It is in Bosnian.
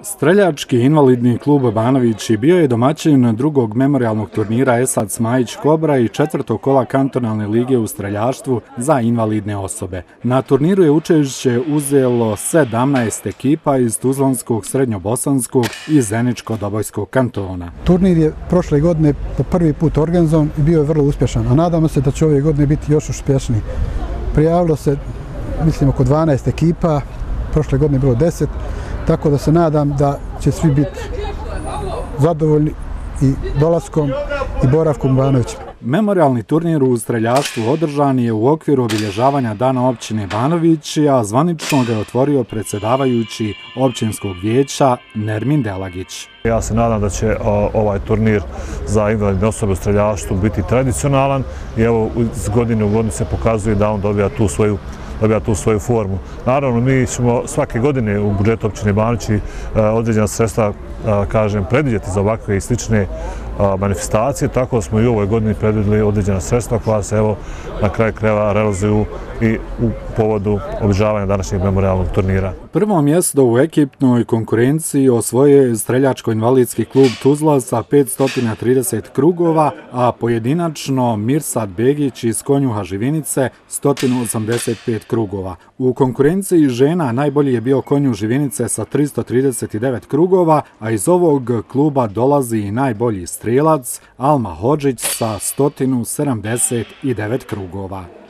Streljački invalidni klub Banović bio je domaćin drugog memorialnog turnira Esad Smajić Kobra i četvrtog kola kantonalne lige u streljaštvu za invalidne osobe. Na turniru je učešće uzelo 17 ekipa iz Tuzlanskog, Srednjobosanskog i Zeničko-Dobojskog kantona. Turnir je prošle godine po prvi put organizovan i bio je vrlo uspješan, a nadamo se da će ove godine biti još uspješniji. Prijavilo se, mislim, oko 12 ekipa, prošle godine je bilo 10, tako da se nadam da će svi biti zadovoljni i dolaskom i boravkom Banovića. Memorialni turnir u streljaštvu održan je u okviru obilježavanja dana općine Banović, a zvanično ga je otvorio predsjedavajući općinskog vijeća Nermin Delagić. Ja se nadam da će ovaj turnir za invalidne osobe u streljaštvu biti tradicionalan i evo iz godine u godinu se pokazuje da on dobija tu svoju dobija tu svoju formu. Naravno, mi ćemo svake godine u budžetu općine Banovići e, određena sredstva, e, kažem, predvidjeti za ovakve i slične e, manifestacije, tako da smo i u ovoj godini predvidjeli određena sredstva koja se evo na kraju kreva realizuju i u povodu obižavanja današnjeg memorialnog turnira. Prvo mjesto u ekipnoj konkurenciji osvoje streljačko-invalidski klub Tuzla sa 530 krugova, a pojedinačno Mirsad Begić iz Konjuha Živinice 185 krugova. U konkurenciji žena najbolji je bio Konju Živinice sa 339 krugova, a iz ovog kluba dolazi i najbolji strelac Alma Hođić sa 179 krugova.